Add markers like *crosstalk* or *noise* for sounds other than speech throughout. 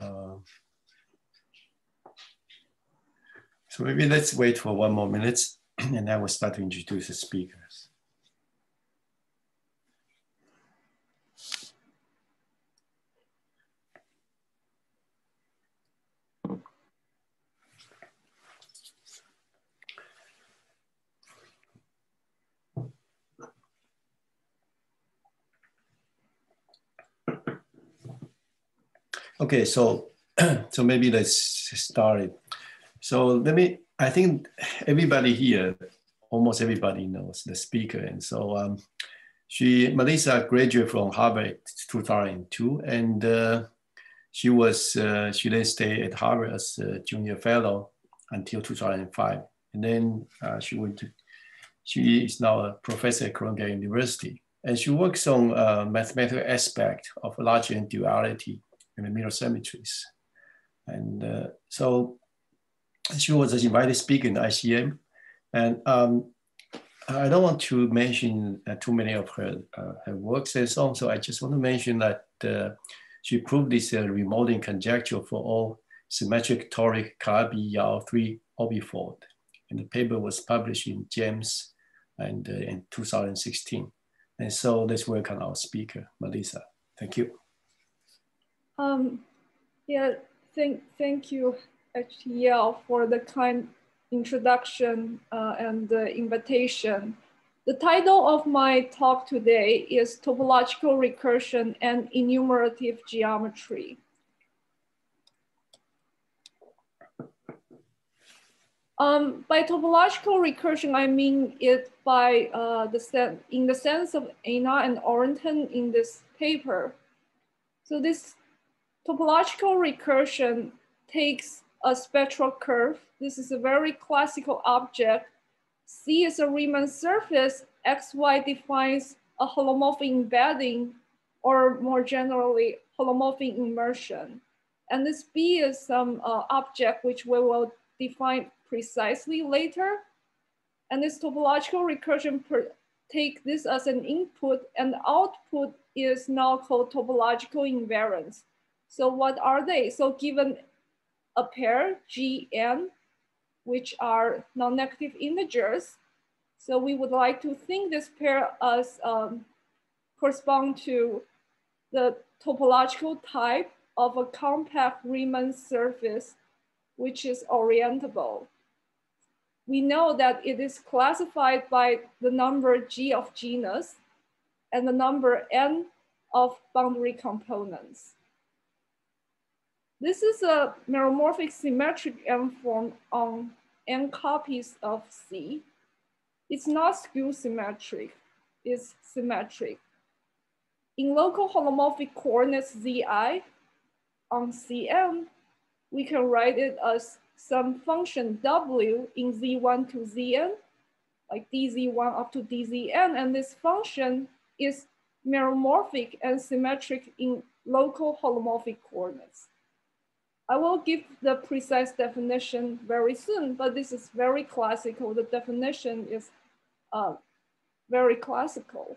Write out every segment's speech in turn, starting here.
Uh, so maybe let's wait for one more minute *clears throat* and then we'll start to introduce the speakers. Okay, so *clears throat* so maybe let's start it. So let me. I think everybody here, almost everybody knows the speaker, and so um, she Melissa graduated from Harvard 2002, and uh, she was uh, she then stayed at Harvard as a junior fellow until 2005, and then uh, she went to. She is now a professor at Columbia University, and she works on uh, mathematical aspect of large duality and the mirror symmetries. And uh, so she was an invited speaker in ICM. And um, I don't want to mention uh, too many of her, uh, her works and so on. So I just want to mention that uh, she proved this uh, remodeling conjecture for all symmetric toric Calabi Yau 3 orbifold. And the paper was published in JAMS and uh, in 2016. And so let's welcome our speaker, Melissa. Thank you. Um, yeah, thank, thank you, HTL, for the kind introduction uh, and the invitation. The title of my talk today is Topological Recursion and Enumerative Geometry. Um, by topological recursion, I mean it by uh, the in the sense of Eynard and Orantin in this paper. So this Topological recursion takes a spectral curve. This is a very classical object. C is a Riemann surface. XY defines a holomorphic embedding or more generally holomorphic immersion. And this B is some uh, object which we will define precisely later. And this topological recursion take this as an input and output is now called topological invariance. So what are they? So given a pair G, N, which are non-negative integers, so we would like to think this pair as um, correspond to the topological type of a compact Riemann surface, which is orientable. We know that it is classified by the number G of genus and the number N of boundary components. This is a meromorphic symmetric M form on n copies of C. It's not skew symmetric, it's symmetric. In local holomorphic coordinates Zi on Cm, we can write it as some function W in Z1 to Zn, like dz1 up to dzn, and this function is meromorphic and symmetric in local holomorphic coordinates. I will give the precise definition very soon, but this is very classical. The definition is uh, very classical.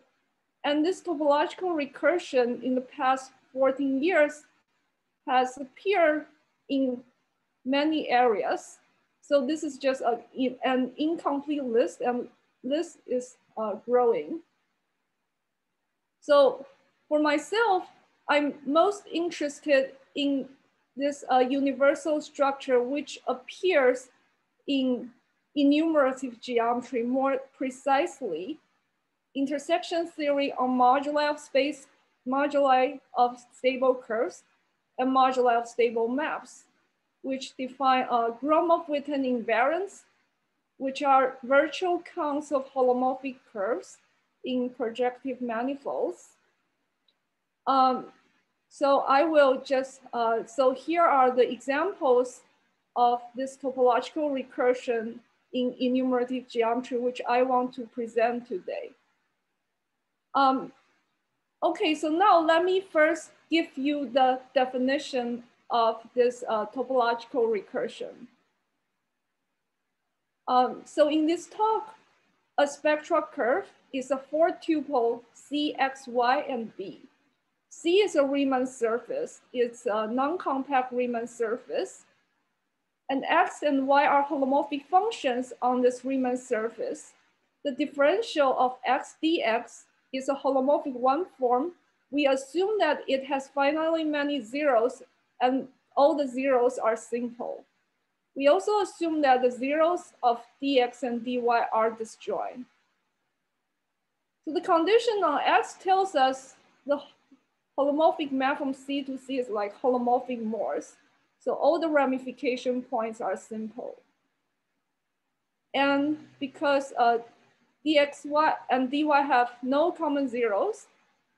And this topological recursion in the past 14 years has appeared in many areas. So this is just a, an incomplete list and list is uh, growing. So for myself, I'm most interested in this uh, universal structure which appears in enumerative geometry more precisely, intersection theory on moduli of space, moduli of stable curves, and moduli of stable maps, which define a Gromov-Witten invariance, which are virtual counts of holomorphic curves in projective manifolds. Um, so I will just, uh, so here are the examples of this topological recursion in enumerative geometry, which I want to present today. Um, okay, so now let me first give you the definition of this uh, topological recursion. Um, so in this talk, a spectral curve is a four tuple C, X, Y, and B. C is a Riemann surface. It's a non-compact Riemann surface. And X and Y are holomorphic functions on this Riemann surface. The differential of X dx is a holomorphic one form. We assume that it has finitely many zeros and all the zeros are simple. We also assume that the zeros of dx and dy are disjoint. So the condition on X tells us the holomorphic map from C to C is like holomorphic Morse. So all the ramification points are simple. And because uh, dxy and dy have no common zeros,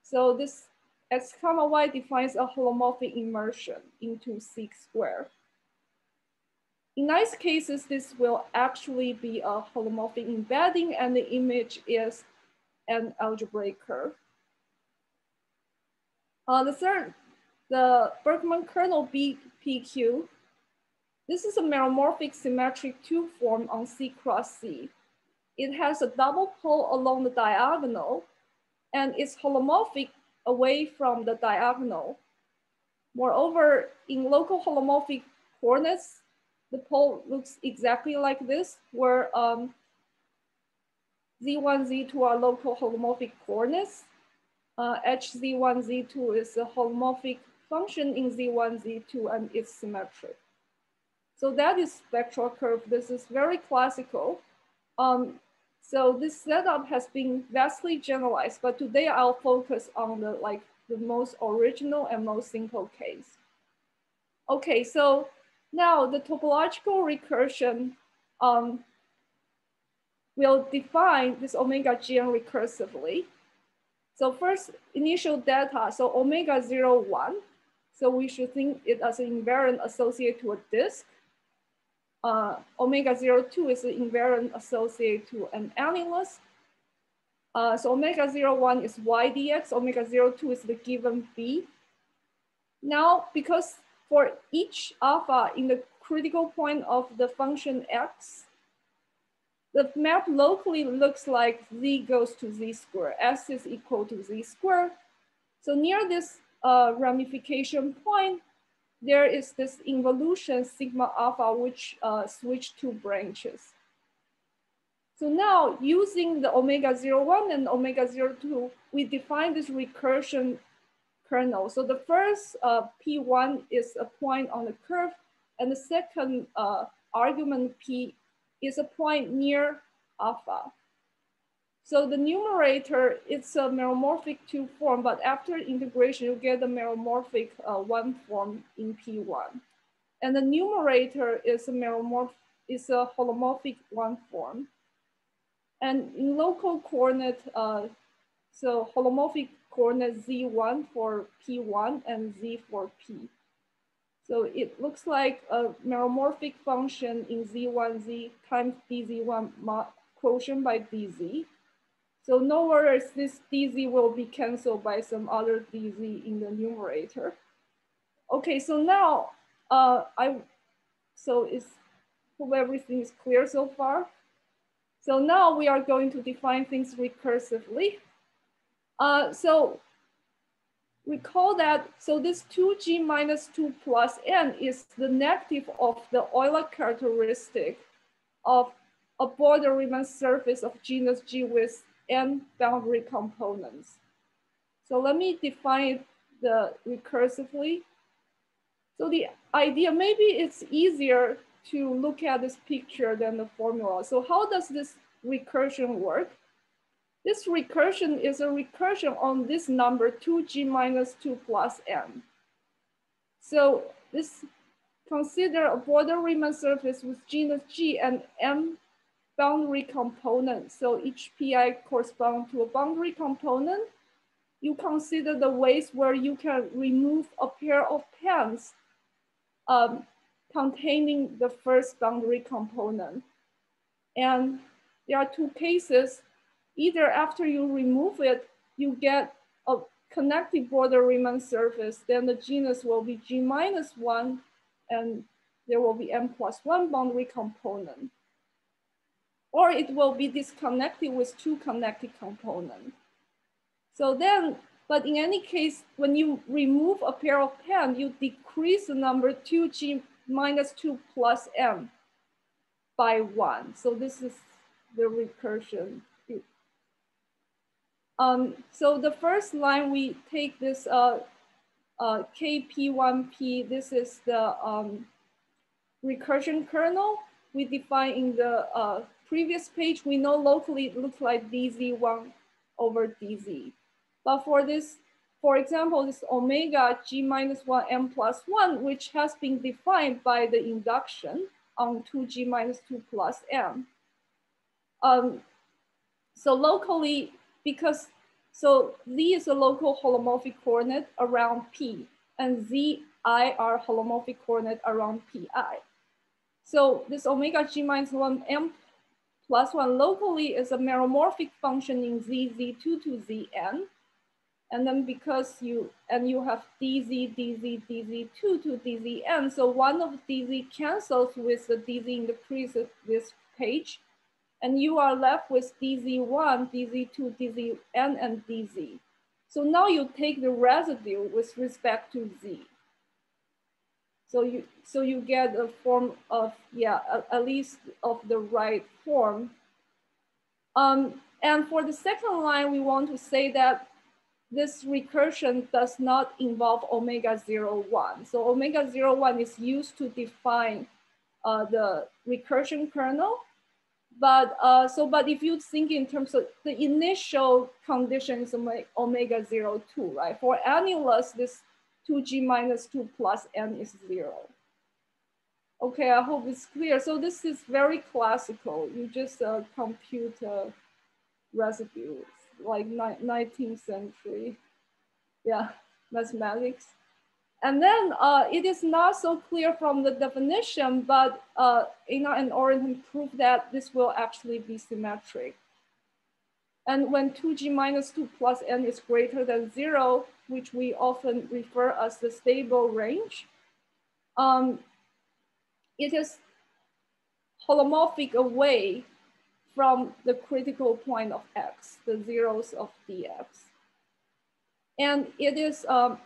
so this x comma y defines a holomorphic immersion into C squared. In nice cases, this will actually be a holomorphic embedding and the image is an algebraic curve. Uh, the third, the Bergman kernel BPQ. This is a meromorphic symmetric two form on C cross C. It has a double pole along the diagonal and it's holomorphic away from the diagonal. Moreover, in local holomorphic coordinates, the pole looks exactly like this, where um, Z1, Z2 are local holomorphic coordinates, uh, HZ1, Z2 is a holomorphic function in Z1, Z2, and it's symmetric. So that is spectral curve. This is very classical. Um, so this setup has been vastly generalized, but today I'll focus on the like the most original and most simple case. Okay, so now the topological recursion um, will define this omega gn recursively. So first, initial data, so omega 0, 1. So we should think it as an invariant associated to a disk. Uh, omega 0, 2 is an invariant associated to an annulus. Uh, so omega 0, 1 is y dx, omega 0, 2 is the given b. Now, because for each alpha in the critical point of the function x, the map locally looks like z goes to z square, S is equal to z square. So near this uh, ramification point, there is this involution sigma alpha, which uh, switch two branches. So now using the omega 01 and omega 02, we define this recursion kernel. So the first uh, P1 is a point on the curve, and the second uh, argument P is a point near alpha. So the numerator, it's a meromorphic two form, but after integration, you get the meromorphic uh, one form in P1. And the numerator is a meromorph, is a holomorphic one form. And in local coordinate, uh, so holomorphic coordinate Z1 for P1 and Z for P. So it looks like a meromorphic function in Z1Z times DZ1 quotient by DZ. So no worries, this DZ will be canceled by some other DZ in the numerator. Okay, so now uh, I, so it's, hope everything is clear so far. So now we are going to define things recursively. Uh, so recall that, so this 2g minus 2 plus n is the negative of the Euler characteristic of a border Riemann surface of genus G with n boundary components. So let me define the recursively. So the idea, maybe it's easier to look at this picture than the formula. So how does this recursion work? This recursion is a recursion on this number 2g minus 2 plus n. So this consider a border Riemann surface with genus G and m boundary component. So each pi corresponds to a boundary component. You consider the ways where you can remove a pair of pens um, containing the first boundary component. And there are two cases. Either after you remove it, you get a connected border Riemann surface, then the genus will be G minus one, and there will be M plus one boundary component or it will be disconnected with two connected components. So then But in any case, when you remove a pair of pen, you decrease the number 2g minus 2 plus m by 1. So this is the recursion. Um, so the first line, we take this uh, uh, KP1P. This is the um, recursion kernel we define in the uh, previous page. We know locally it looks like DZ1 over DZ. But for this, for example, this omega G minus 1 M plus 1, which has been defined by the induction on 2G minus 2 plus M. Um, so locally, because so Z is a local holomorphic coordinate around P and ZI are holomorphic coordinate around PI. So this omega G minus one M plus one locally is a meromorphic function in Z, Z2 to Zn. And then because you, and you have dz, dz, dz2 to dzn. So one of dz cancels with the dz in the previous this page and you are left with DZ1, DZ2, DZN, and DZ. So now you take the residue with respect to Z. So you, so you get a form of, yeah, at least of the right form. Um, and for the second line, we want to say that this recursion does not involve omega zero one. So omega zero one is used to define uh, the recursion kernel but uh, so, but if you think in terms of the initial conditions omega zero two, right? For annulus, this 2g minus 2 plus n is zero. Okay, I hope it's clear. So this is very classical. You just uh, compute uh, residues, like 19th century, yeah, mathematics. And then uh, it is not so clear from the definition, but uh, Eynard and Orantin proved that this will actually be symmetric. And when 2g minus 2 plus n is greater than zero, which we often refer as the stable range, um, it is holomorphic away from the critical point of x, the zeros of dx. And it is um,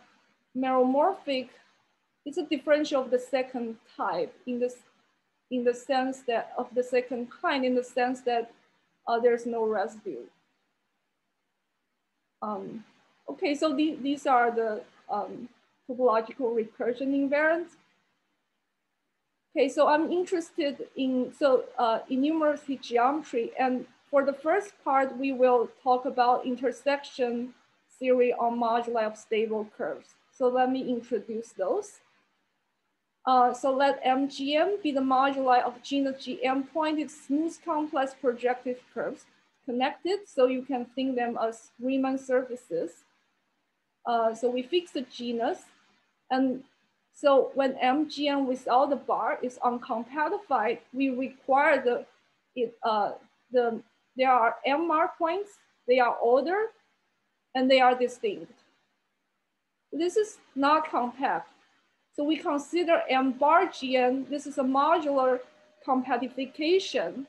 meromorphic is a differential of the second type in this in the sense that of the second kind in the sense that uh, there's no residue. Um, okay, so the, these are the um, topological recursion invariants. Okay, so I'm interested in so uh, enumerative geometry, and for the first part, we will talk about intersection theory on moduli of stable curves. So let me introduce those. Uh, so let MGM be the moduli of genus GM pointed smooth complex projective curves connected. So you can think them as Riemann surfaces. Uh, so we fix the genus. And so when MGM without the bar is uncompatified, we require the, it, uh, the, there are M mark points, they are ordered, and they are distinct. This is not compact. So we consider M bar GN, this is a modular compactification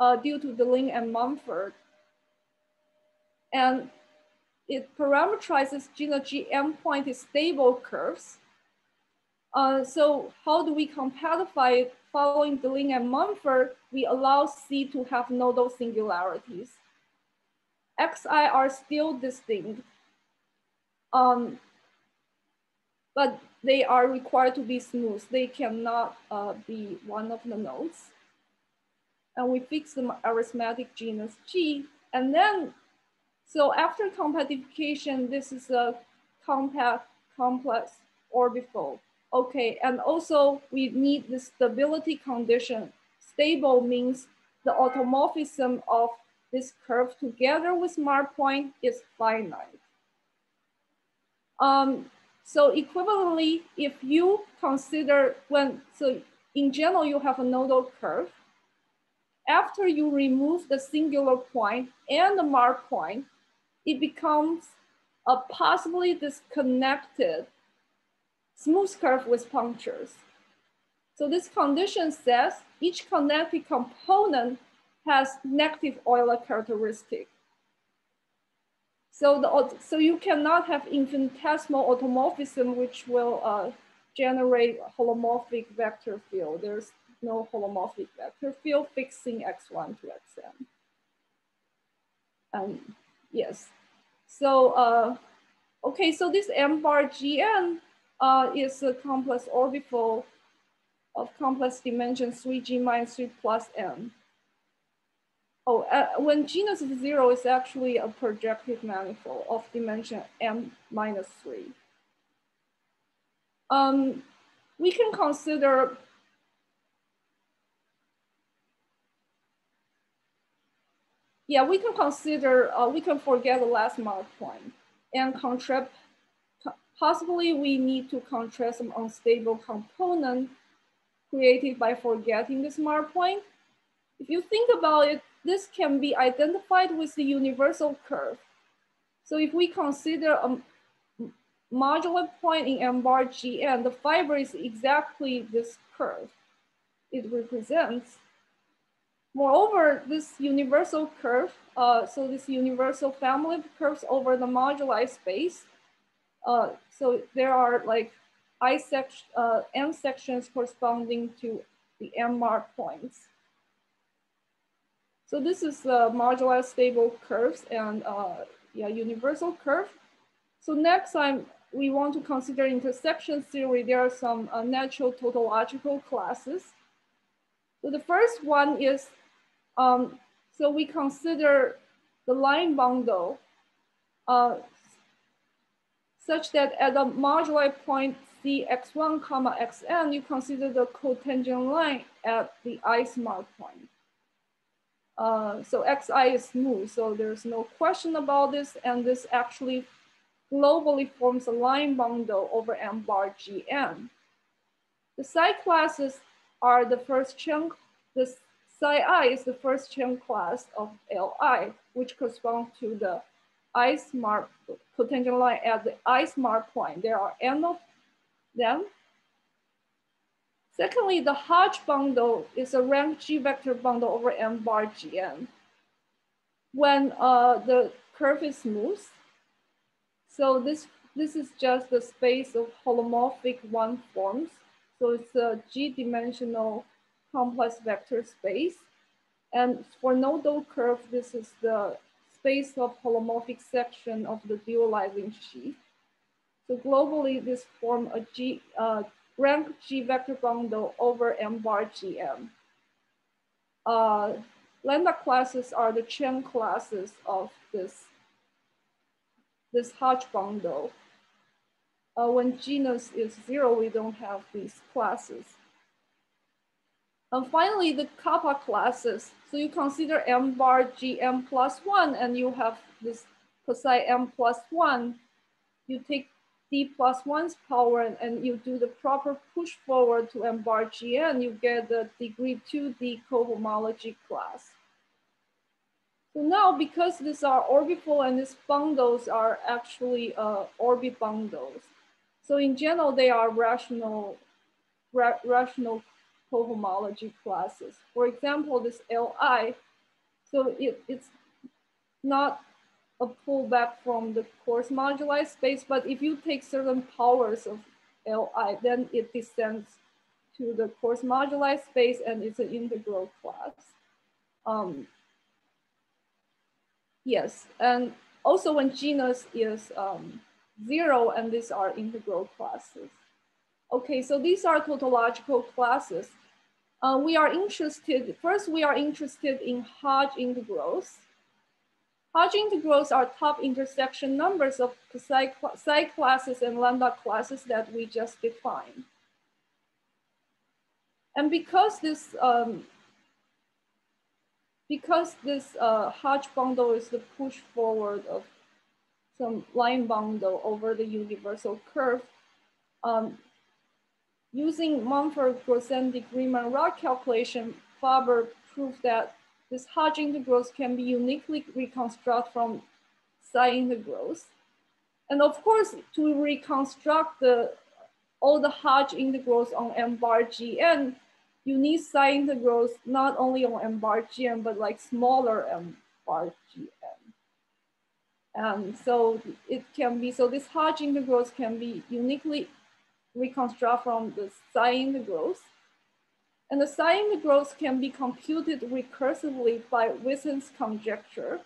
uh, due to Deligne and Mumford. And it parameterizes genus GM pointed stable curves. Uh, so how do we compactify it? Following Deligne and Mumford, we allow C to have nodal singularities. Xi are still distinct. Um, but they are required to be smooth. They cannot uh, be one of the nodes. And we fix the arithmetic genus G. And then, so after compactification, this is a compact complex orbifold. Okay, and also we need the stability condition. Stable means the automorphism of this curve together with mark point is finite. Um, so equivalently, if you consider when, so in general, you have a nodal curve. After you remove the singular point and the mark point, it becomes a possibly disconnected smooth curve with punctures. So this condition says each connected component has negative Euler characteristic. So, the, so you cannot have infinitesimal automorphism, which will uh, generate holomorphic vector field. There's no holomorphic vector field fixing x1 to xn. Um, yes. So, uh, okay, so this m bar gn uh, is a complex orbifold of complex dimension 3g minus 3 plus m. Oh, uh, when genus is zero, it's actually a projective manifold of dimension m minus 3. Um, we can consider yeah, we can consider, uh, we can forget the last mark point and contrast, possibly we need to contrast some unstable component created by forgetting this mark point. If you think about it, this can be identified with the universal curve. So if we consider a modular point in M bar Gn, the fiber is exactly this curve it represents. Moreover, this universal curve, uh, so this universal family of curves over the moduli space, uh, so there are like I section, uh, M sections corresponding to the M mark points. So this is the modular stable curves and uh, yeah, universal curve. So next time we want to consider intersection theory, there are some uh, natural tautological classes. So the first one is um, so we consider the line bundle uh, such that at a modular point cx1 comma xn, you consider the cotangent line at the i smart point. Uh, so xi is smooth, so there's no question about this, and this actually globally forms a line bundle over m bar gn. The psi classes are the first chunk, the Psi i is the first Chern class of Li, which corresponds to the I smart cotangent line at the I smart point. There are n of them. Secondly, the Hodge bundle is a rank G vector bundle over M bar Gn. When uh, the curve is smooth, so this, this is just the space of holomorphic one forms. So it's a G dimensional complex vector space. And for nodal curve, this is the space of holomorphic section of the dualizing sheaf. So globally, this form a G, uh, rank G vector bundle over M bar GM. Uh, lambda classes are the Chern classes of this, this Hodge bundle. Uh, when genus is zero, we don't have these classes. And finally, the kappa classes. So you consider m bar gm plus one, and you have this psi m plus one. You take d plus one's power and, and you do the proper push forward to m bar gn, you get the degree two D cohomology class. So now, because these are orbifold and these bundles are actually uh, orbit bundles. So in general, they are rational, ra rational cohomology classes. For example, this Li, so it, it's not a pullback from the coarse moduli space, but if you take certain powers of Li, then it descends to the coarse moduli space and it's an integral class. Um, yes, and also when genus is um, zero and these are integral classes. Okay, so these are tautological classes. Uh, we are interested, first we are interested in Hodge integrals. Hodge integrals are top intersection numbers of psi, psi classes and lambda classes that we just defined. And because this, um, because this uh, Hodge bundle is the push forward of some line bundle over the universal curve, um, Using Mumford-Grothendieck-Riemann-Roch calculation, Faber proved that this Hodge integrals can be uniquely reconstructed from psi integrals. And of course, to reconstruct the, all the Hodge integrals on M bar Gn, you need psi integrals not only on M bar Gn, but like smaller M bar Gn. And um, so it can be, so this Hodge integrals can be uniquely reconstructed from the psi integrals. And the psi growth can be computed recursively by Witten's conjecture.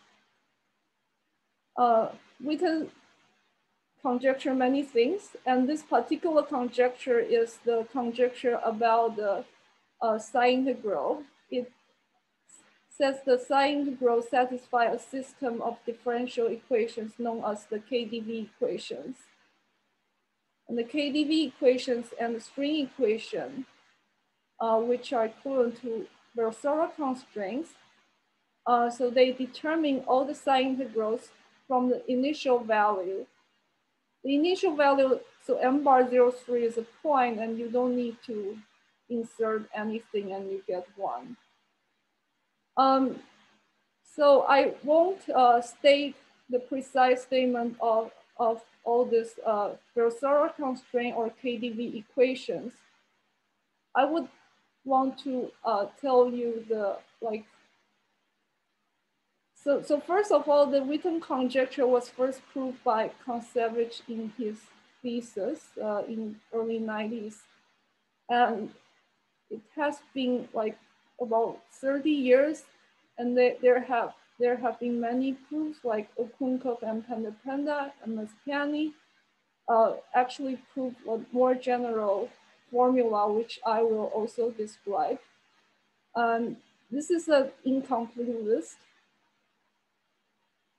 Uh, Witten conjecture many things, and this particular conjecture is the conjecture about the uh, psi integral. It says the psi growth satisfies a system of differential equations known as the KdV equations. And the KdV equations and the string equation, uh, which are equivalent to Virasoro constraints, uh, so they determine all the psi integrals from the initial value the initial value, so m bar 03 is a point and you don't need to insert anything and you get one. Um, so I won't uh, state the precise statement of, of all this uh, constraint or KdV equations. I would want to uh, tell you the like so, so first of all, the Witten conjecture was first proved by Kontsevich in his thesis uh, in early 90s. And it has been like about 30 years and they, there have there have been many proofs like Okounkov and Pandharipande and Mirzakhani uh, actually proved a more general formula, which I will also describe. Um, this is an incomplete list.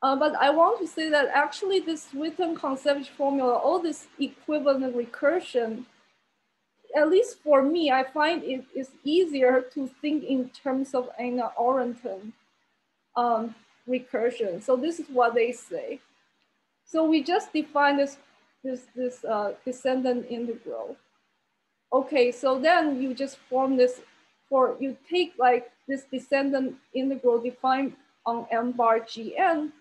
Uh, but I want to say that actually this Witten Kontsevich formula, all this equivalent recursion, at least for me, I find it is easier to think in terms of an Orenton um, recursion. So this is what they say. So we just define this, this, this uh, descendant integral. Okay, so then you just form this for, you take like this descendant integral defined on m bar gn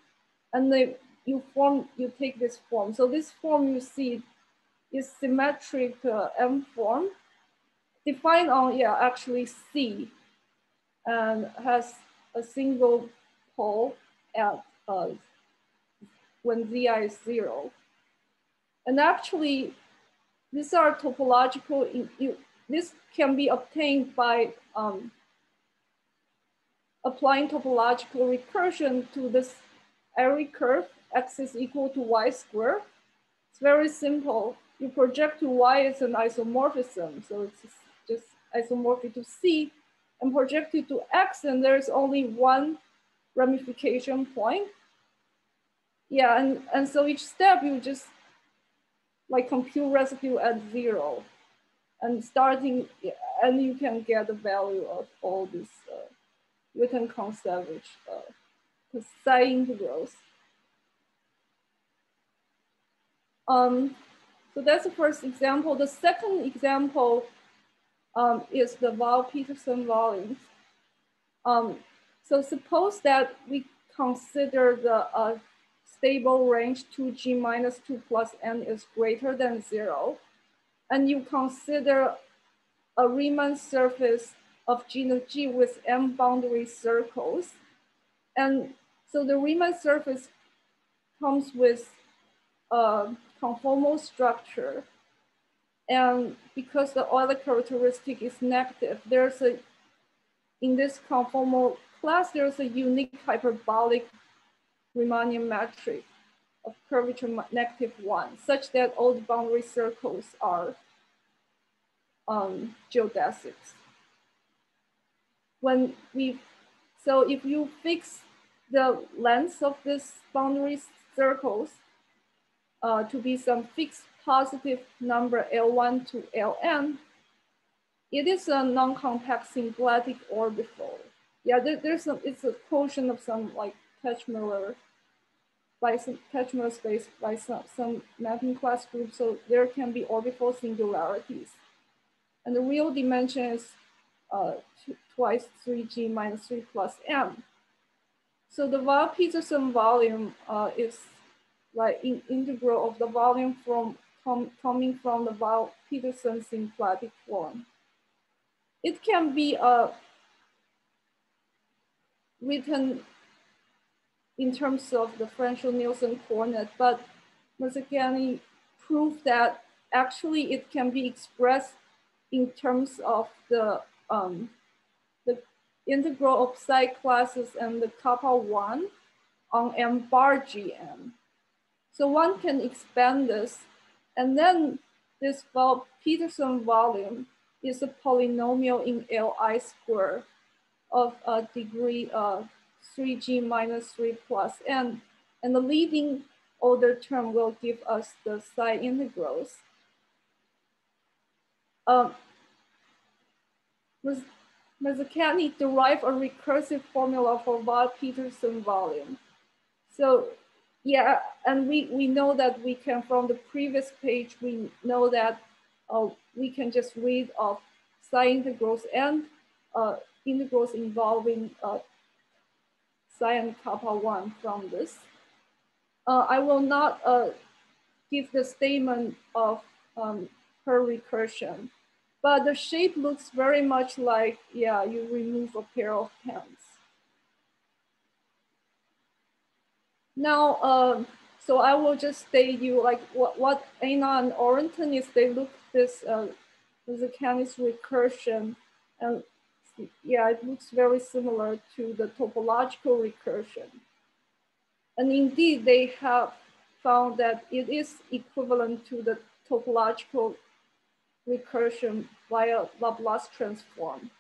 and then you form, you take this form. So this form you see is symmetric uh, M form defined on, yeah, actually C and has a single pole at uh, when Zi is zero. And actually, these are topological, in, you, this can be obtained by um, applying topological recursion to this Airy curve x is equal to y squared. It's very simple. You project to y as an isomorphism. So it's just isomorphic to C and project it to x and there's only one ramification point. Yeah, and, and so each step you just like compute residue at zero and starting, and you can get the value of all these uh, Witten Kontsevich uh, psi integrals. Um, so that's the first example. The second example um, is the Weil-Petersson volumes. Um, so suppose that we consider the uh, stable range 2g minus 2 plus n is greater than 0, and you consider a Riemann surface of genus G with m boundary circles. And so the Riemann surface comes with a conformal structure. And because the Euler characteristic is negative, there's a, in this conformal class, there's a unique hyperbolic Riemannian metric of curvature negative one, such that all the boundary circles are um, geodesics. When we, so if you fix the length of these boundary circles uh, to be some fixed positive number L1 to Ln, it is a non-compact symplectic orbifold. Yeah, there, there's some, it's a quotient of some like Teichmüller, by some Teichmüller space by some, some mapping class group. So there can be orbifold singularities. And the real dimension is uh, twice 3g minus 3 plus m. So the Weil-Petersson volume uh, is like in integral of the volume from com coming from the Weil-Petersson symplectic form. It can be uh, written in terms of the Fenchel-Nielsen coordinate, but Mirzakhani proved that actually it can be expressed in terms of the, um, the integral of psi classes and the kappa one on m bar gm. So one can expand this and then this Petersson volume is a polynomial in Li square of a degree of 3g minus 3 plus n. And the leading order term will give us the psi integrals. Um, Mirzakhani derived a recursive formula for Weil-Petersson volume. So yeah, and we, we know that we can, from the previous page, we know that uh, we can just read of psi integrals and uh, integrals involving uh, and kappa one from this. Uh, I will not uh, give the statement of um, per recursion, but the shape looks very much like, yeah, you remove a pair of pants. Now, uh, so I will just state you like what, what Eynard and Orantin is they look this uh, Canis recursion and yeah, it looks very similar to the topological recursion. And indeed, they have found that it is equivalent to the topological recursion via Laplace transform.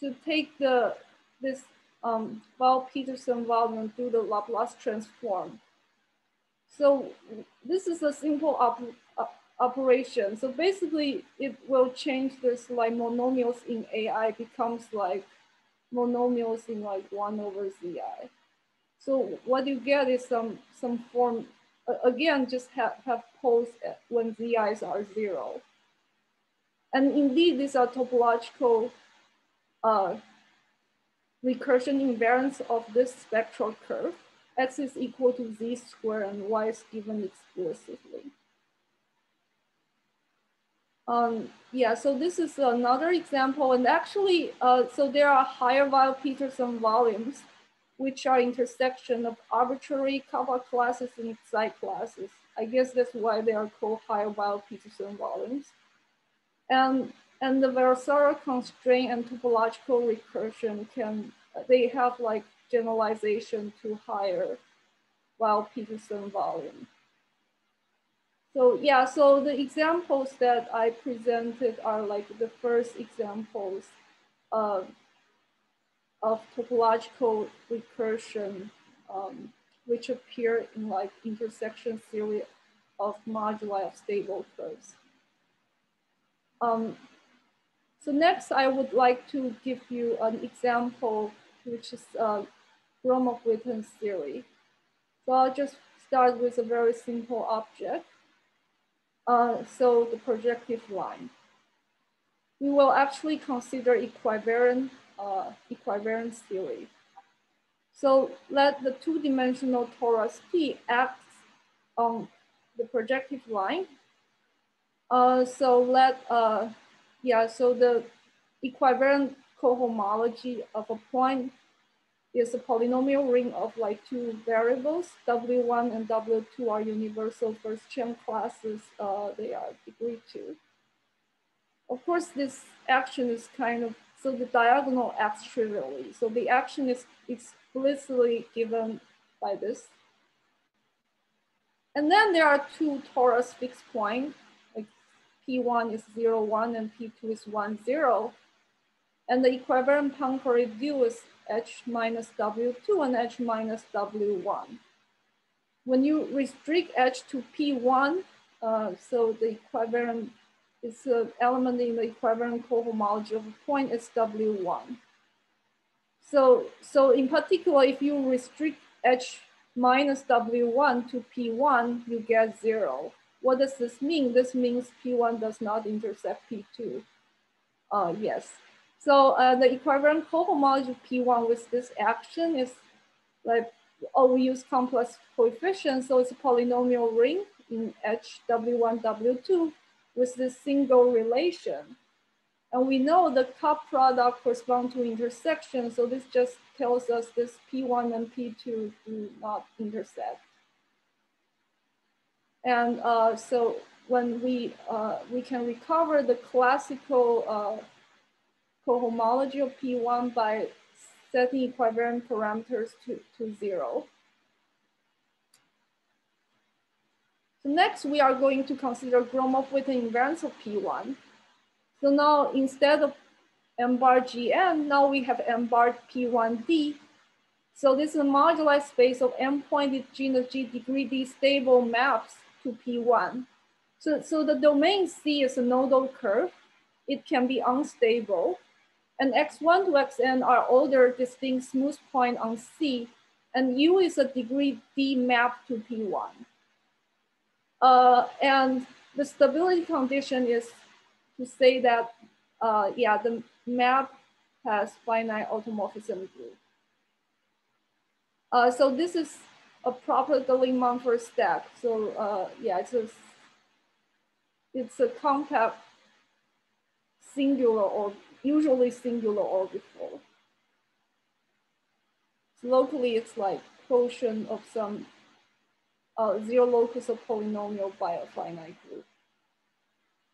To take the this um, Weil-Petersson volume and do the Laplace transform. So this is a simple op operation. So basically it will change this like monomials in AI becomes like monomials in like one over Zi. So what you get is some, some form, again, just have, have poles when Zi's are zero. And indeed, these are topological uh, recursion invariants of this spectral curve. X is equal to Z squared and Y is given explicitly. Um, yeah, so this is another example. And actually, uh, so there are higher Weil-Petersson volumes, which are intersection of arbitrary kappa classes and psi classes. I guess that's why they are called higher Weil-Petersson volumes. And, and the Virasoro constraint and topological recursion can, they have like generalization to higher Weil-Petersson volume. So yeah, so the examples that I presented are like the first examples of, topological recursion, um, which appear in like intersection theory of moduli of stable curves. Um, so next, I would like to give you an example, which is uh, Gromov-Witten theory. So I'll just start with a very simple object. Uh, so the projective line. We will actually consider equivariant, uh, equivariance theory. So let the two-dimensional torus P act on the projective line. Uh, so let, uh, yeah, so the equivariant cohomology of a point is a polynomial ring of like two variables. W1 and W2 are universal first Chern classes. Uh, they are degree two. Of course, this action is kind of, so the diagonal acts trivially. So the action is explicitly given by this. And then there are two torus fixed points, like P1 is zero, one, and P2 is one, zero. And the equivariant Poincare dual is H minus W2 and H minus W1. When you restrict H to P1, uh, so the equivalent is an element in the equivariant cohomology of a point is W1. So, so in particular, if you restrict H minus W1 to P1, you get zero. What does this mean? This means P1 does not intersect P2. Uh, yes, so uh, the equivalent cohomology of P1 with this action is like, oh, we use complex coefficients. So it's a polynomial ring in H W1, W2 with this single relation. And we know the cup product corresponds to intersection. So this just tells us this P1 and P2 do not intersect. And uh, so when we, uh, we can recover the classical uh, cohomology of P1 by setting equivariant parameters to, to zero. So next, we are going to consider Gromov-Witten invariants of P1. So now instead of M bar Gn, now we have M bar P1D. So this is a moduli space of M-pointed genus G degree D stable maps to P1. So, so the domain C is a nodal curve. It can be unstable. And X1 to Xn are ordered distinct smooth point on C. And U is a degree D map to P1. Uh, and the stability condition is to say that, uh, yeah, the map has finite automorphism group. Uh, so this is a proper Deligne-Mumford stack. So uh, yeah, it's a, it's a compact singular or usually singular orbifold. So locally, it's like quotient of some uh, zero locus of polynomial by a finite group.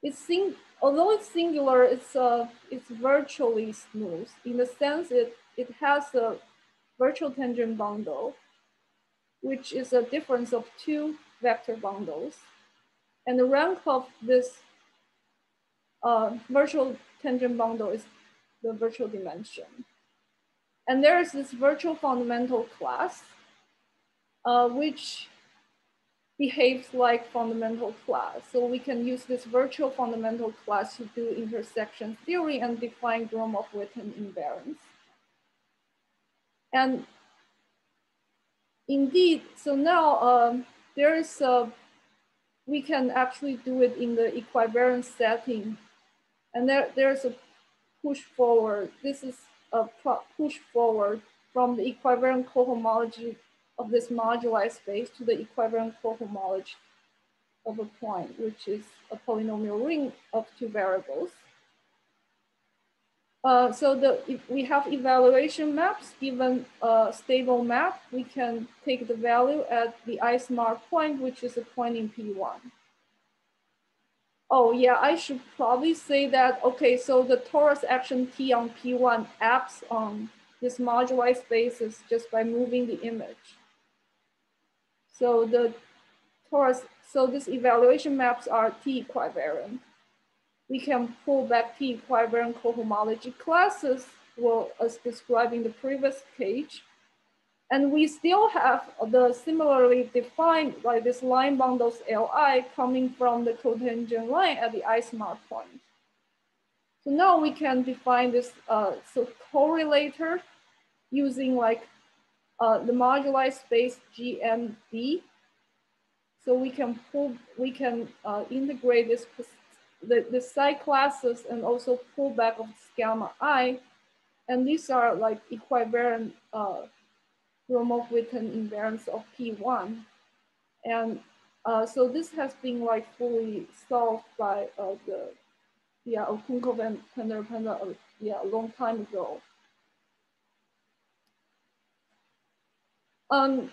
It's sing although it's singular, it's uh, it's virtually smooth in the sense it it has a virtual tangent bundle, which is a difference of two vector bundles, and the rank of this uh, virtual tangent bundle is the virtual dimension. And there is this virtual fundamental class, uh, which behaves like fundamental class. So we can use this virtual fundamental class to do intersection theory and define Gromov-Witten invariants. And indeed, so now um, there is a, we can actually do it in the equivariant setting. And there, there's a push forward. This is a push forward from the equivariant cohomology of this moduli space to the equivariant cohomology of a point, which is a polynomial ring of two variables. Uh, so the, if we have evaluation maps, given a stable map, we can take the value at the i-th marked point, which is a point in P1. Oh yeah, I should probably say that, okay, so the torus action T on P1 acts on this moduli spaces just by moving the image. So the torus, so this evaluation maps are T equivariant. We can pull back T equivariant cohomology classes well, as described in the previous page. And we still have the similarly defined like this line bundles Li coming from the cotangent line at the i-th marked point. So now we can define this uh, so correlator using like uh, the moduli space GMD. So we can pull, we can uh, integrate this the, the psi classes and also pull back of gamma i. And these are like equivariant uh, Gromov-Witten invariants of P1. And uh, so this has been like fully solved by uh, the, yeah, Okounkov and Pender uh, yeah, a long time ago. Um,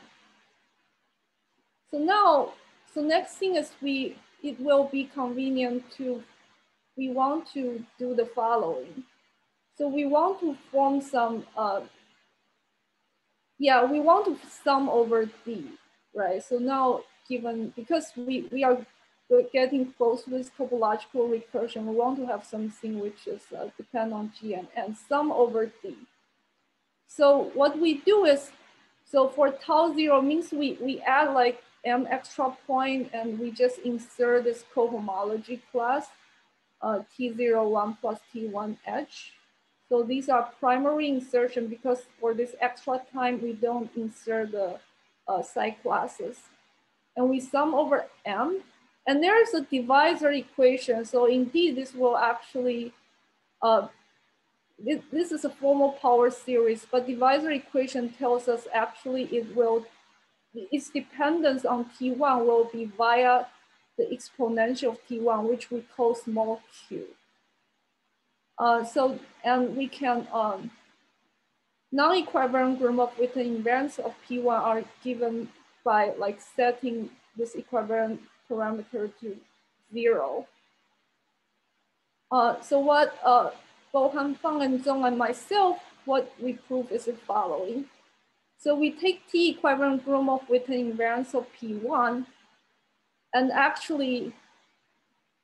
so now, so next thing is we, it will be convenient to, we want to do the following. So we want to form some, uh, yeah, we want to sum over D, right? So now given, because we, we are getting close with topological recursion, we want to have something which is uh, depend on G and N, sum over D. So what we do is so for tau zero means we, we add like m extra point and we just insert this cohomology class, uh, T01 plus T1H. So these are primary insertion because for this extra time, we don't insert the uh, psi classes. And we sum over m. And there is a divisor equation. So indeed, this will actually uh, this is a formal power series, but divisor equation tells us actually it will, its dependence on T1 will be via the exponential of T1, which we call small q. Uh, so, and we can, um, non-equivariant Gromov-Witten invariants of P1 are given by like setting this equivariant parameter to zero. Uh, so what uh, Bohan Fang and Zong and myself, what we prove is the following. So we take T equivariant Gromov with an invariance of P1, and actually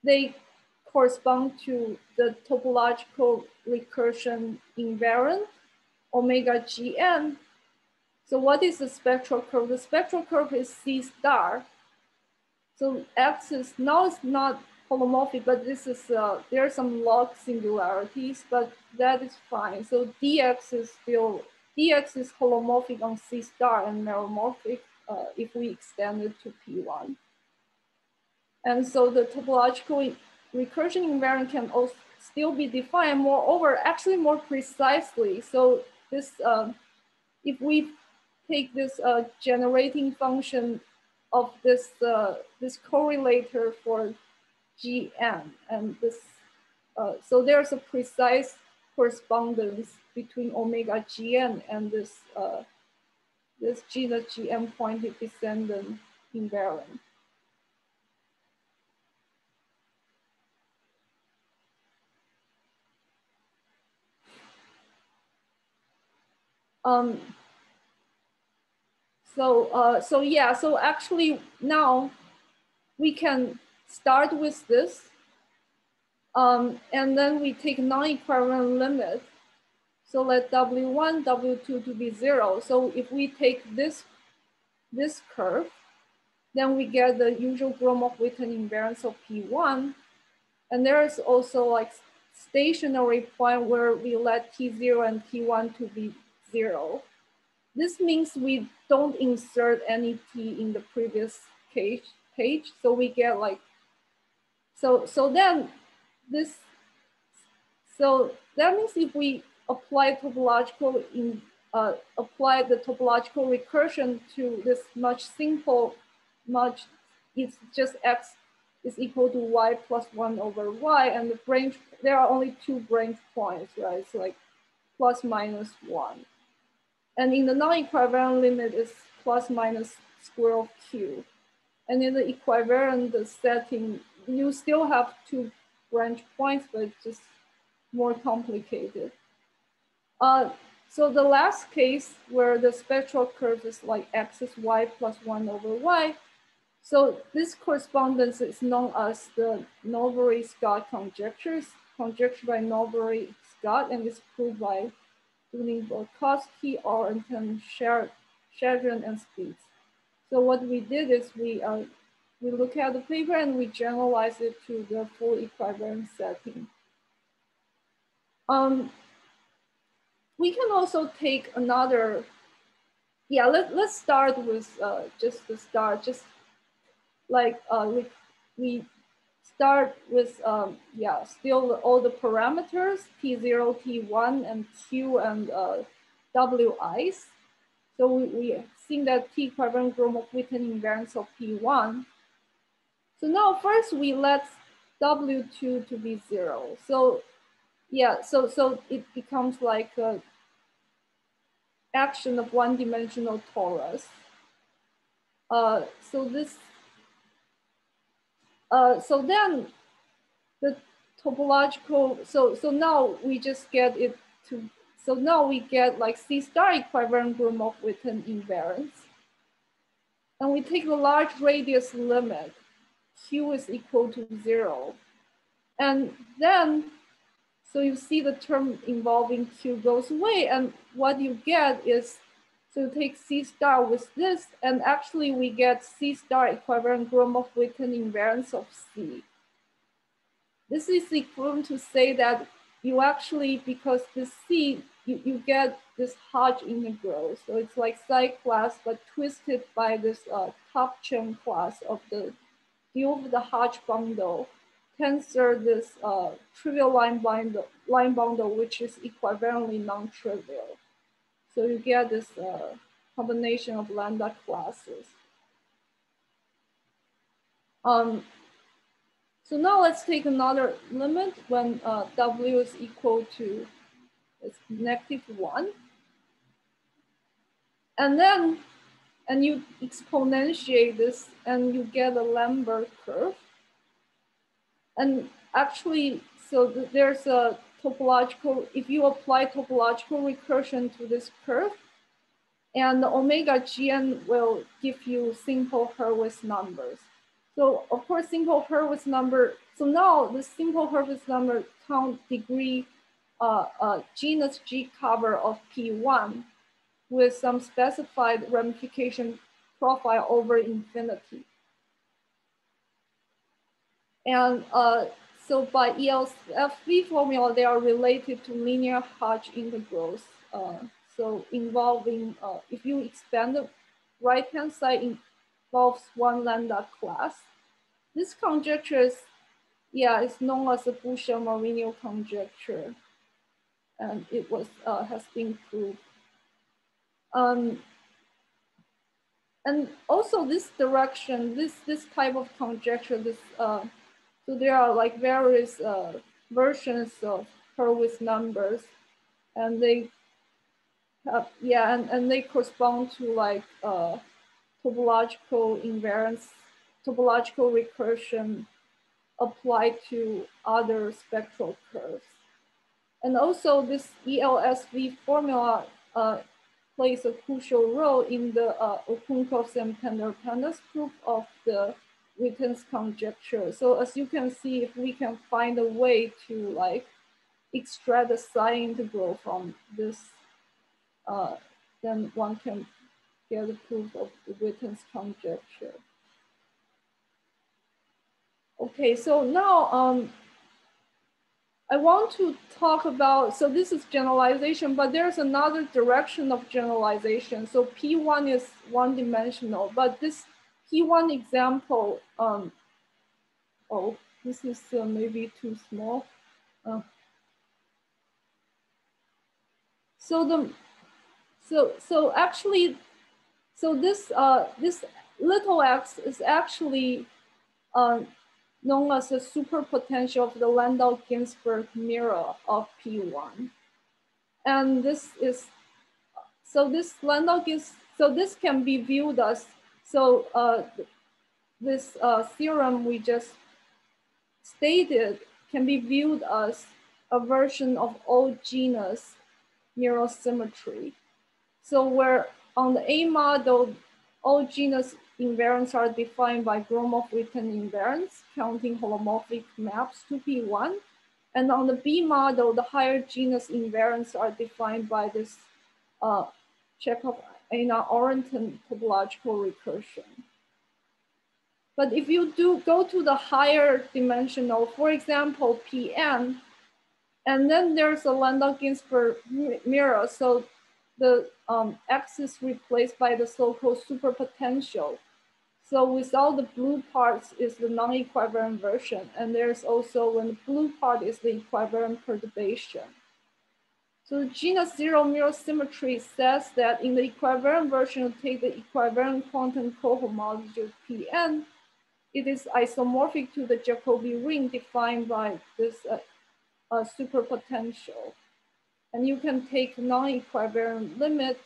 they correspond to the topological recursion invariant omega gn. So what is the spectral curve? The spectral curve is C star. So X is now it's not holomorphic, but this is, uh, there are some log singularities, but that is fine. So dx is still, dx is holomorphic on C star and meromorphic uh, if we extend it to P1. And so the topological recursion invariant can also still be defined moreover, actually more precisely. So this, uh, if we take this uh, generating function of this, uh, this correlator for GM. And this, uh, so there's a precise correspondence between omega GN and this, uh, this genus GM pointed descendant invariant. Um, so, uh, so yeah, so actually now we can start with this. Um, and then we take non-equivariant limit. So let W1, W2 to be zero. So if we take this, this curve, then we get the usual Gromov-Witten invariants of P1. And there is also like stationary point where we let T0 and T1 to be zero. This means we don't insert any T in the previous page, page. So we get like so, so then this, so that means if we apply topological in, uh, apply the topological recursion to this much simple, much, it's just x is equal to y plus one over y and the branch, there are only two branch points, right? It's like plus minus one. And in the non-equivariant limit is plus minus square of q. And in the equivariant setting, you still have two branch points, but it's just more complicated. Uh, so the last case where the spectral curve is like x is y plus one over y. So this correspondence is known as the Norbury-Scott conjectures, conjecture by Norbury-Scott, and is proved by Dunin-Barkowski, Orantin, Shadrin, and Spitz. So what we did is we uh, we look at the paper and we generalize it to the full equivariant setting. Um, we can also take another, yeah, let, let's start with uh, just the start, just like uh, we, we start with, um, yeah, still all the parameters, T0, T1, and Q and uh, WIs. So we, we think that T carbon Gromov-Witten invariants of P1 so now first we let W2 to be zero. So yeah, so, so it becomes like a action of one dimensional torus. Uh, so this, uh, so then the topological, so, so now we just get it to, so now we get like C star equivariant Gromov-Witten invariants. And we take the large radius limit q is equal to zero. And then, so you see the term involving q goes away and what you get is, so take C star with this and actually we get C star equivariant Gromov-Witten invariants of C. This is equivalent to say that you actually, because this C, you, you get this Hodge integral. So it's like psi class, but twisted by this uh, top Chern class of the of the Hodge bundle tensor this uh, trivial line bundle, line bundle, which is equivariantly non-trivial. So you get this uh, combination of lambda classes. Um, So now let's take another limit when uh, W is equal to it's negative one. And then, and you exponentiate this and you get a Lambert curve. And actually, so th there's a topological, if you apply topological recursion to this curve, and the omega gn will give you simple Hurwitz numbers. So of course, simple Hurwitz number, so now the simple Hurwitz number count degree uh, uh, genus G cover of P1 with some specified ramification profile over infinity. And uh, so by ELSV formula, they are related to linear Hodge integrals. Uh, so involving, uh, if you expand the right-hand side involves one lambda class. This conjecture is, yeah, it's known as the Bouchard-Marino conjecture. And it was, uh, has been proved. Um, and also this direction, this, this type of conjecture, this uh, so there are like various uh, versions of Hurwitz numbers and they have, yeah, and, and they correspond to like uh, topological invariance, topological recursion applied to other spectral curves. And also this ELSV formula uh, plays a crucial role in the uh, Okounkov and Pandharipande's proof of the Witten's conjecture. So as you can see, if we can find a way to like extract the sign integral from this, uh, then one can get the proof of Witten's conjecture. Okay, so now um, I want to talk about, so this is generalization, but there's another direction of generalization. So P1 is one dimensional, but this P1 example, um, oh, this is uh, maybe too small. Uh, so the, so, so actually, so this, uh, this little x is actually uh, known as the superpotential of the Landau-Ginzburg mirror of P1. And this is, so this Landau-Ginzburg, so this can be viewed as so uh, this uh, theorem we just stated can be viewed as a version of O genus mirror symmetry. So where on the A model, all genus invariants are defined by Gromov-Witten invariants, counting holomorphic maps to P1. And on the B model, the higher genus invariants are defined by this uh, Chekhov Eynard-Orantin topological recursion. But if you do go to the higher dimensional, for example, Pn, and then there's a Landau-Ginzburg mirror, so the um, X is replaced by the so-called superpotential. So with all the blue parts is the non-equivariant version, and there's also when the blue part is the equivariant perturbation. So the genus zero mirror symmetry says that in the equivariant version, take the equivariant quantum cohomology of Pn, it is isomorphic to the Jacobi ring defined by this uh, uh, superpotential. And you can take non-equivariant limit,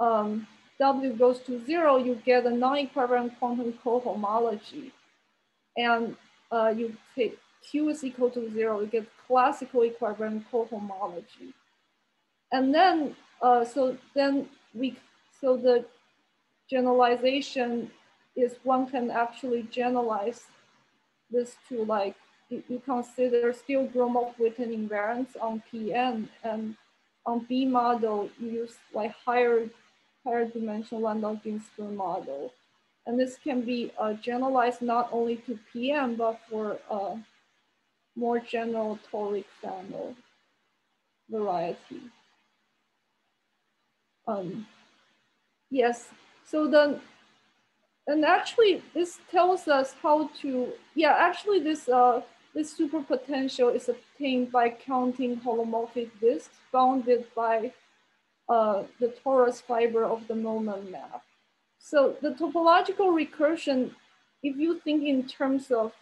um, W goes to zero, you get a non-equivariant quantum cohomology. And uh, you take Q is equal to zero, you get classical equivariant cohomology. And then, uh, so then we, so the generalization is one can actually generalize this to like, you consider still Gromov-Witten invariants on PN and on B model, you use like higher, higher dimensional Landau-Ginzburg model. And this can be uh, generalized not only to PM, but for uh, more general toric Fano variety. Um, yes, so then, and actually this tells us how to, yeah, actually this, uh, this superpotential is obtained by counting holomorphic disks bounded by uh, the torus fiber of the moment map. So the topological recursion if you think in terms of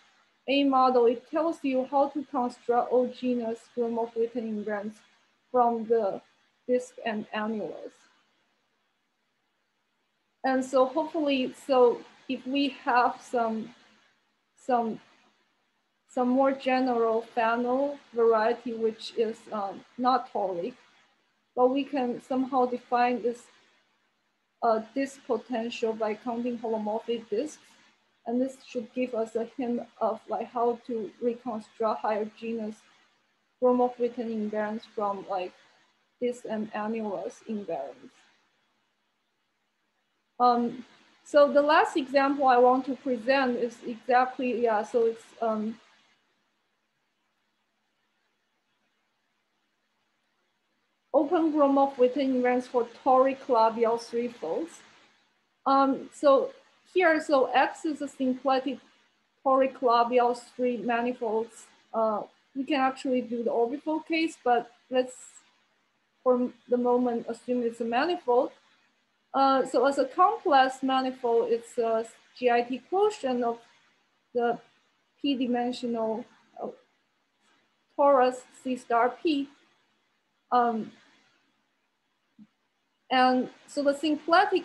a model, it tells you how to construct all genus Gromov-Witten invariants from the disk and annulus. And so hopefully, so if we have some, some, some more general Fano variety, which is um, not toric, but we can somehow define this uh, disk potential by counting holomorphic disks. And this should give us a hint of like how to reconstruct higher genus Gromov-Witten invariants from like this and annulus invariants. Um, so the last example I want to present is exactly, yeah, so it's um, open Gromov-Witten invariants for toric Calabi-Yau threefolds. Um, so here, so X is a symplectic toric Calabi-Yau three manifolds. Uh, we can actually do the orbifold case, but let's, for the moment, assume it's a manifold. Uh, so as a complex manifold, it's a GIT quotient of the p-dimensional uh, torus C star P. Um, and so the symplectic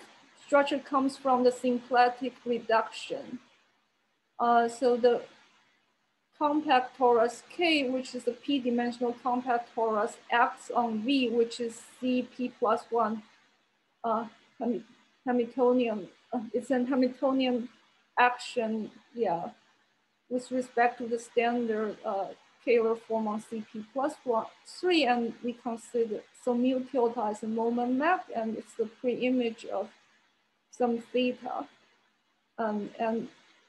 structure comes from the symplectic reduction. Uh, so the compact torus K, which is the p-dimensional compact torus, acts on V, which is CP plus one uh, Hamiltonian, uh, it's an Hamiltonian action, yeah, with respect to the standard uh, Kähler form on CP plus one, three, and we consider, so mu tilde is a moment map, and it's the pre-image of some theta. Um, and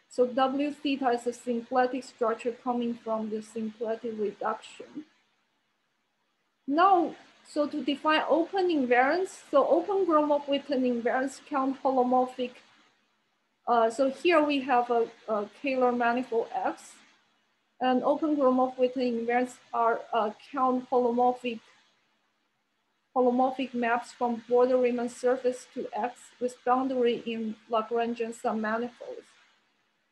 so W theta is a symplectic structure coming from the symplectic reduction. Now, so to define open invariants, so open Gromov-Witten invariants count holomorphic. Uh, so here we have a, a Kähler manifold X, and open Gromov-Witten invariants are uh, count holomorphic holomorphic maps from border Riemann surface to X with boundary in Lagrangian submanifolds.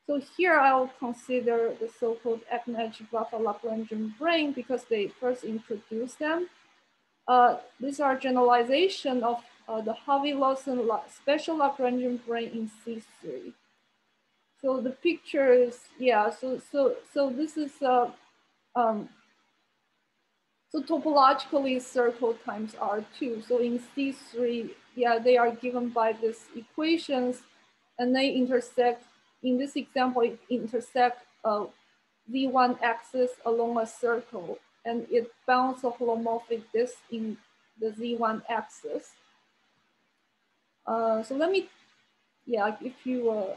So here I'll consider the so-called Aganagic-Vafa Lagrangian brane because they first introduced them. Uh, these are generalization of uh, the Harvey-Lawson special Lagrangian brane in C3. So the picture is, yeah, so, so, so this is, uh, um, so topologically circle times R2. So in C3, yeah, they are given by these equations and they intersect, in this example, it intersect uh, V1 axis along a circle and it bounds a holomorphic disk in the Z1 axis. Uh, so let me, yeah, give you a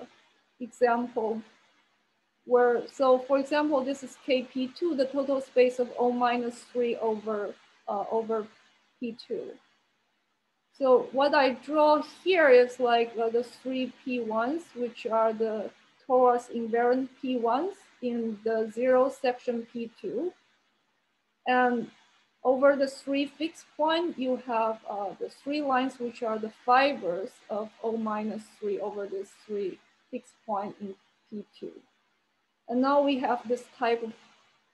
example where, so for example, this is KP2, the total space of O minus three over, uh, over P2. So what I draw here is like uh, the three P1s, which are the torus invariant P1s in the zero section P2. And over the three fixed point, you have uh, the three lines, which are the fibers of O minus three over this three fixed point in P2. And now we have this type of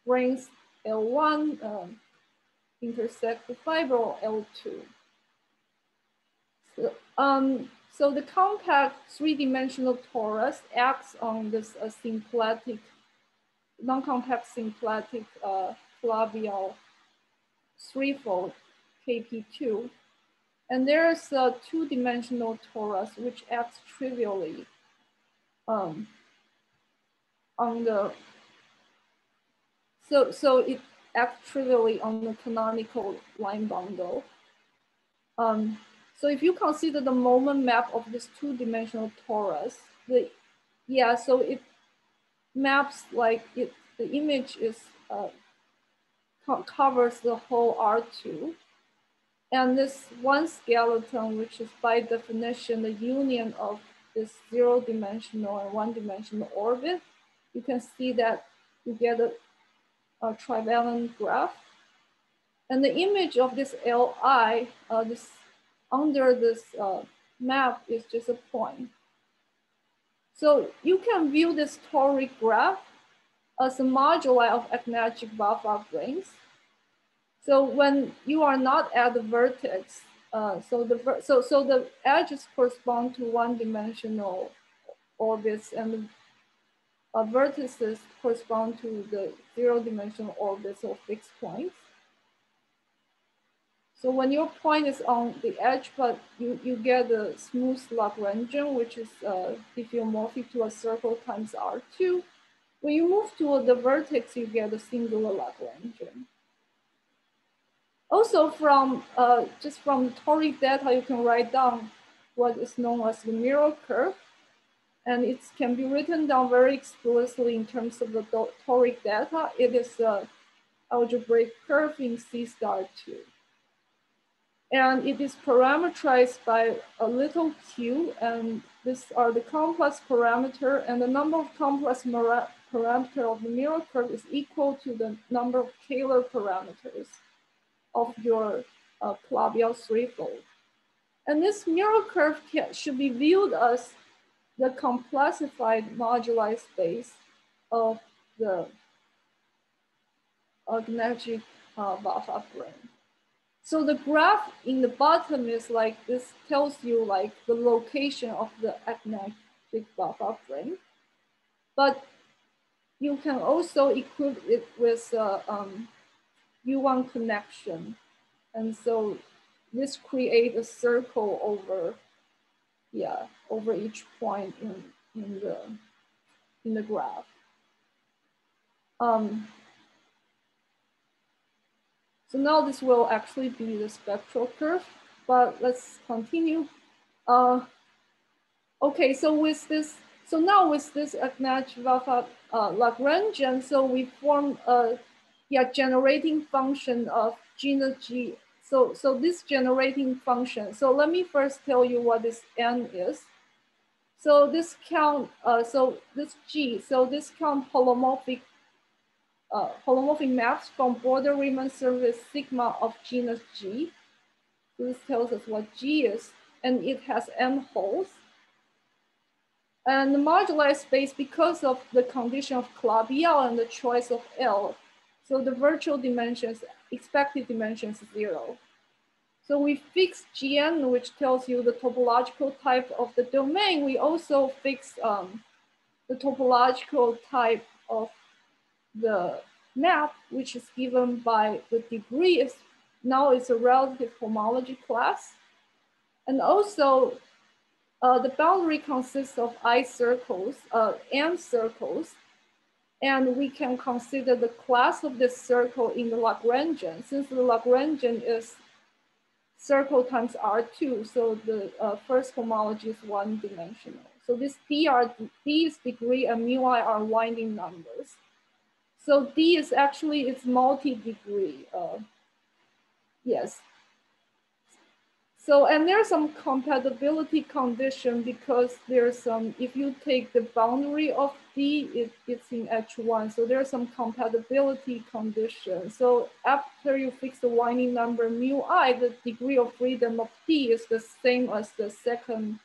rings L1 um, intersect the fiber L2. So, um, so the compact three-dimensional torus acts on this uh, symplectic, non-compact symplectic uh, Calabi-Yau threefold KP2. And there's a two-dimensional torus which acts trivially um, on the, so, so it acts trivially on the canonical line bundle. Um, so if you consider the moment map of this two-dimensional torus, the, yeah, so it maps like it, the image is uh, co covers the whole R2. And this one skeleton, which is by definition the union of this zero dimensional and one dimensional orbit, you can see that you get a, a trivalent graph. And the image of this Li, uh, this under this uh, map is just a point. So you can view this toric graph as a moduli of Aganagic-Vafa branes. So when you are not at the vertex, uh, so the so so the edges correspond to one-dimensional orbits, and the uh, vertices correspond to the zero-dimensional orbits or fixed points. So when your point is on the edge, but you, you get a smooth Lagrangian, which is uh, diffeomorphic to a circle times R2. When you move to the vertex, you get a singular Lagrangian. Also from, uh, just from the toric data, you can write down what is known as the mirror curve. And it can be written down very explicitly in terms of the toric data. It is a algebraic curve in C star two. And it is parameterized by a little q, and these are the complex parameter, and the number of complex parameter of the mirror curve is equal to the number of Kähler parameters of your uh, Calabi-Yau threefold. And this mirror curve can, should be viewed as the complexified moduli space of the Aganagic uh, Vafa brane. So the graph in the bottom is like, this tells you like the location of the eknagic buffer frame. But you can also equip it with uh, um, U1 connection. And so this create a circle over, yeah, over each point in, in the, in the graph. Um, so now this will actually be the spectral curve, but let's continue. Uh, okay, so with this, so now with this Aganagic-Vafa uh, Lagrangian, so we form a yeah, generating function of genus G. So, so this generating function, so let me first tell you what this N is. So this count, uh, so this G, so this count holomorphic uh, holomorphic maps from border Riemann surface sigma of genus G. This tells us what G is, and it has m holes. And the moduli space, because of the condition of Calabi-Yau and the choice of L, so the virtual dimensions, expected dimensions zero. So we fix Gn, which tells you the topological type of the domain. We also fix um, the topological type of the map, which is given by the degree is now it's a relative homology class. And also uh, the boundary consists of I circles, uh, circles, and we can consider the class of this circle in the Lagrangian. Since the Lagrangian is circle times R2, so the uh, first homology is one dimensional. So this D is degree and mu I are winding numbers. So D is actually its multi-degree. Uh, yes. So, and there's some compatibility condition because there's some, if you take the boundary of D, it, it's in H1. So there's some compatibility condition. So after you fix the winding number mu i, the degree of freedom of D is the same as the second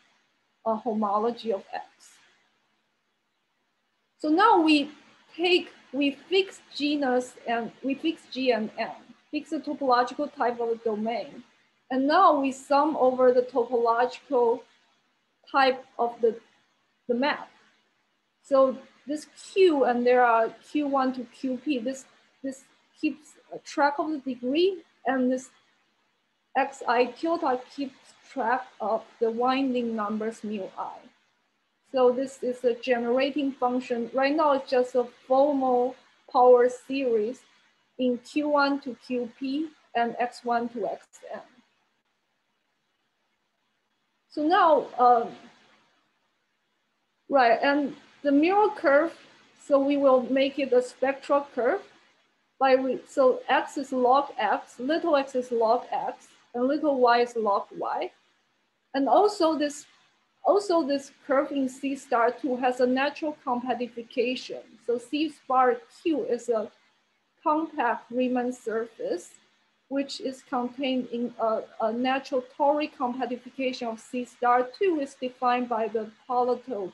uh, homology of X. So now we take we fix genus and we fix G and N, fix the topological type of the domain. And now we sum over the topological type of the, the map. So this Q and there are Q1 to QP, this, this keeps track of the degree and this XI tilde keeps track of the winding numbers mu i. So this is a generating function. Right now, it's just a formal power series in Q1 to QP and X1 to Xn. So now, um, right, and the mirror curve, so we will make it a spectral curve. By so x is log x, little x is log x, and little y is log y. And also this also, this curve in C star 2 has a natural compactification. So C star Q is a compact Riemann surface, which is contained in a, a natural toric compactification of C star 2 is defined by the polytope,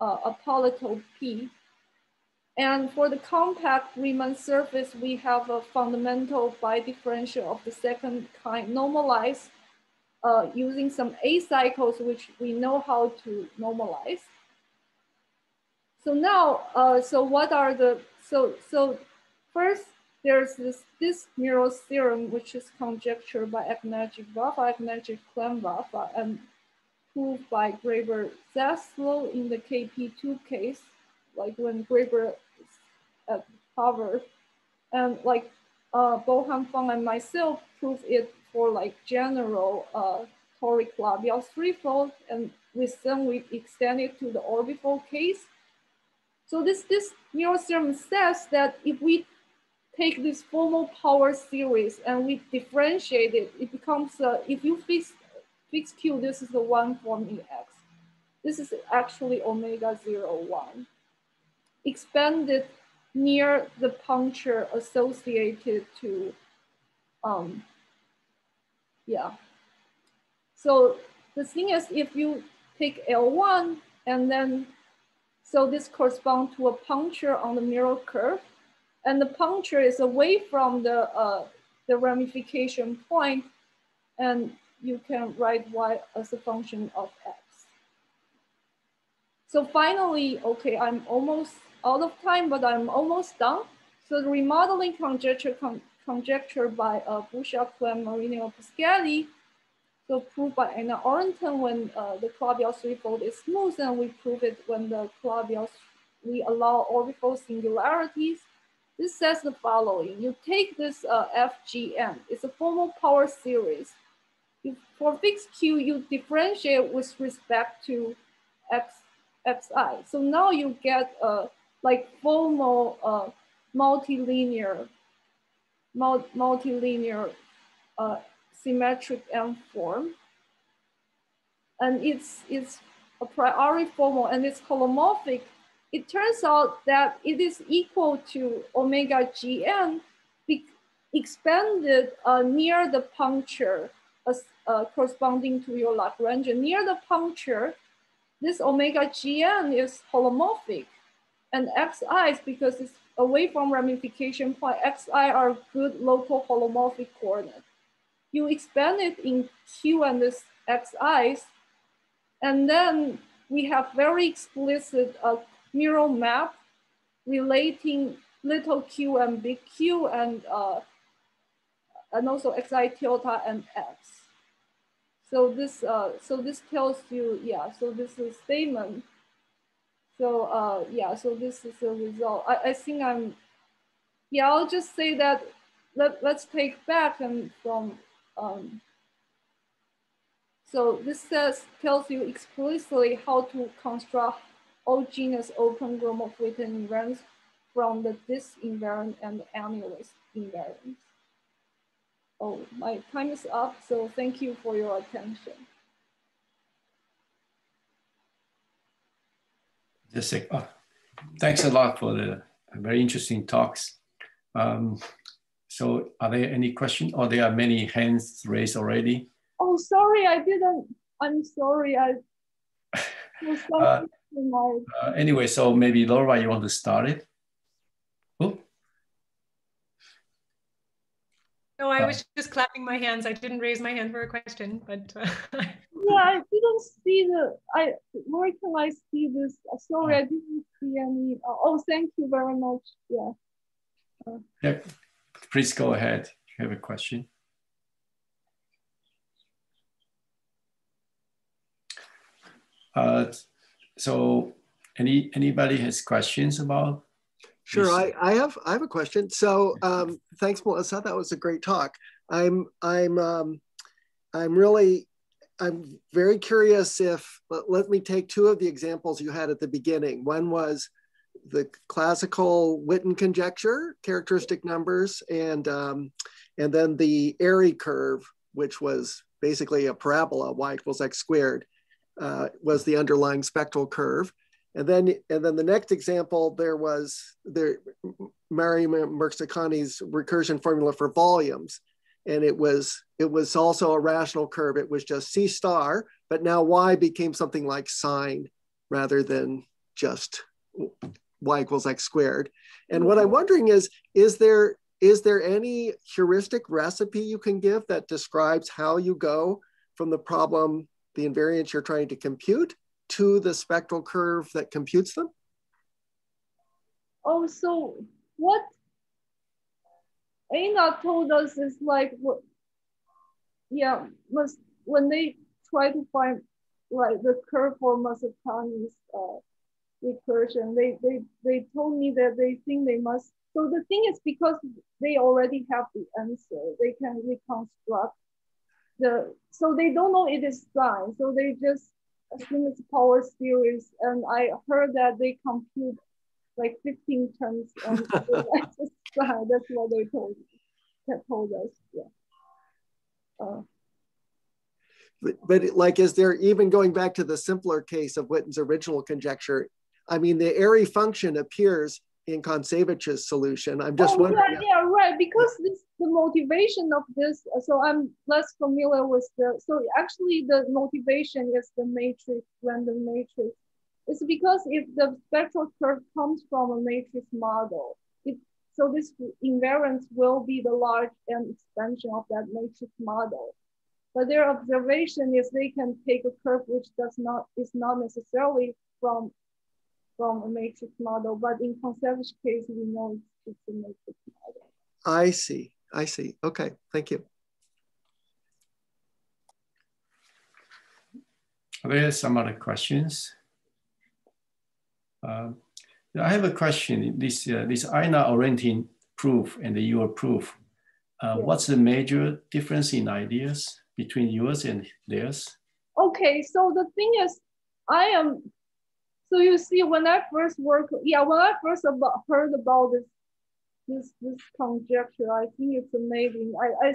uh, a polytope P. And for the compact Riemann surface, we have a fundamental bidifferential of the second kind normalized uh, using some A cycles, which we know how to normalize. So now, uh, so what are the, so, so first there's this, this mirror theorem, which is conjectured by Aganagic Vafa, Aganagic Klemm Vafa, and proved by Graber Zaslow in the KP2 case, like when Graber at Harvard. And like uh, Bohan Fang and myself proved it for like general uh, toric Calabi-Yau threefold. And with them, we extend it to the orbifold case. So this, this mirror theorem says that if we take this formal power series and we differentiate it, it becomes, uh, if you fix, fix Q, this is the one form in X. This is actually omega zero one. Expanded near the puncture associated to, um, yeah. So the thing is, if you take L1 and then, so this corresponds to a puncture on the mirror curve, and the puncture is away from the, uh, the ramification point, and you can write y as a function of x. So finally, okay, I'm almost out of time, but I'm almost done. So the remodeling conjecture con conjecture by uh, Klemm, Marino, Pasquetti, so proved by Eynard-Orantin when uh, the Calabi-Yau threefold is smooth, and we prove it when the Calabi-Yau, we allow orbifold singularities. This says the following. You take this uh, FGN, it's a formal power series. You, for fixed Q, you differentiate with respect to X, Xi. So now you get a like formal uh, multilinear, mul multilinear uh, symmetric M form. And it's, it's a priori formal and it's holomorphic. It turns out that it is equal to omega gn expanded uh, near the puncture as, uh, corresponding to your Lagrangian. Near the puncture, this omega gn is holomorphic and xi's because it's away from ramification point, xi are good local holomorphic coordinates. You expand it in q and this xi's, and then we have very explicit uh, mirror map relating little q and big Q and, uh, and also xi tilde and x. So this, uh, so this tells you, yeah, so this is statement so uh, yeah, so this is the result. I, I think I'm, yeah, I'll just say that let, let's take back and from, um, so this says, tells you explicitly how to construct all genus open Gromov-Witten invariants from the disk invariant and the annulus invariant. Oh, my time is up, so thank you for your attention. Just say, oh, thanks a lot for the very interesting talks. Um, so are there any questions or there are many hands raised already? Oh, sorry, I didn't, I'm sorry. I *laughs* uh, uh, anyway, so maybe Laura, you want to start it? Oh. No, I uh, was just clapping my hands. I didn't raise my hand for a question, but uh, *laughs* yeah, I didn't see the. I where can I see this? Sorry, I didn't see any. Uh, oh, thank you very much. Yeah. Uh, yeah, please go ahead. If you have a question. Uh, so, any anybody has questions about? Sure, I, I have I have a question. So, um, thanks, Melissa. That was a great talk. I'm I'm um, I'm really I'm very curious if, let, let me take two of the examples you had at the beginning. One was the classical Witten conjecture, characteristic numbers, and, um, and then the Airy curve, which was basically a parabola, y equals x squared, uh, was the underlying spectral curve. And then, and then the next example, there was there, Maryam Mirzakhani's recursion formula for volumes and it was it was also a rational curve. It was just C star, but now Y became something like sine rather than just y equals x squared. And what I'm wondering is, is there is there any heuristic recipe you can give that describes how you go from the problem, the invariance you're trying to compute, to the spectral curve that computes them? Oh, so what Anna told us is like yeah, must when they try to find like the curve for Mirzakhani's uh, recursion, they they they told me that they think they must. So the thing is because they already have the answer, they can reconstruct the. So they don't know it is sign, so they just assume it's power series. And I heard that they compute like 15 terms and *laughs* that's what they told that told us. Yeah. Uh, but, but like, is there even going back to the simpler case of Witten's original conjecture? I mean, the Airy function appears in Kontsevich's solution. I'm just oh, wondering. Yeah, yeah, right. Because this the motivation of this. So I'm less familiar with the. So actually, the motivation is the matrix, random matrix. It's because if the spectral curve comes from a matrix model, it, so this invariance will be the large n expansion of that matrix model. But their observation is they can take a curve which does not is not necessarily from from a matrix model, but in Kontsevich case, we know it's, it's a matrix model. I see. I see. Okay. Thank you. Are there some other questions? Uh, I have a question. This uh, this Eynard-Orantin proof and the your proof. Uh. What's the major difference in ideas between yours and theirs? Okay, so the thing is, I am so you see, when I first work, yeah, when I first about, heard about this, this, this conjecture, I think it's amazing. I, I,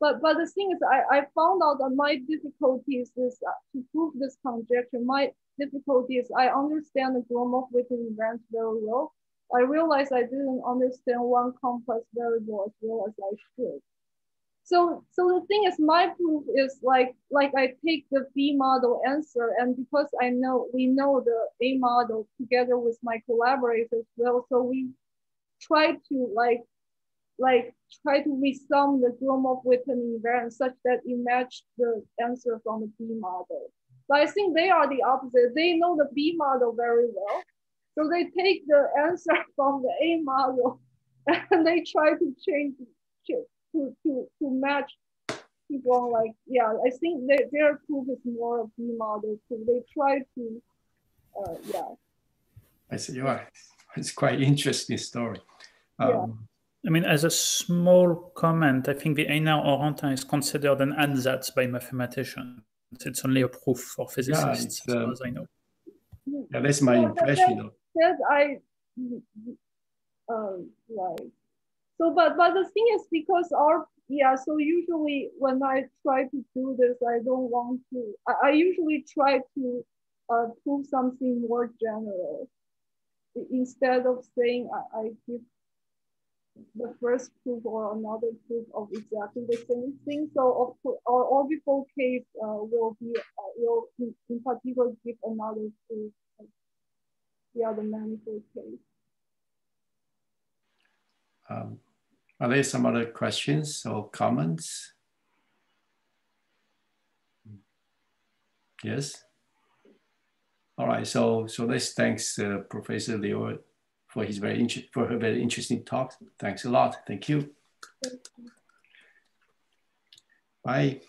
but, but the thing is, I, I found out that my difficulties is uh, to prove this conjecture. My difficulty is I understand the Gromov-Witten invariants very well. I realized I didn't understand one complex variable as well as I should. So, so the thing is, my proof is like, like I take the B model answer, and because I know we know the A model together with my collaborators well, so we try to like, like try to resum the Gromov-Witten invariant such that it match the answer from the B model. But I think they are the opposite. They know the B model very well, so they take the answer *laughs* from the A model *laughs* and they try to change to to to match people like yeah i think their, their proof is more of the model so they try to uh, yeah i see you are it's quite interesting story um, yeah. I mean, as a small comment, I think the Eynard-Orantin is considered an ansatz by mathematicians. It's only a proof for physicists, yeah, um, as I know. Yeah, that's my impression. That, that I, uh, like, so, but but the thing is because our yeah. So usually when I try to do this, I don't want to. I, I usually try to uh, prove something more general instead of saying I, I give the first proof or another proof of exactly the same thing. So of our orbifold case uh, will be uh, will in, in, particular give another proof. Of the other manifold case. Um, are there some other questions or comments? Yes. All right. So so let's thanks uh, Professor Liu for his very for her very interesting talk. Thanks a lot. Thank you. Bye.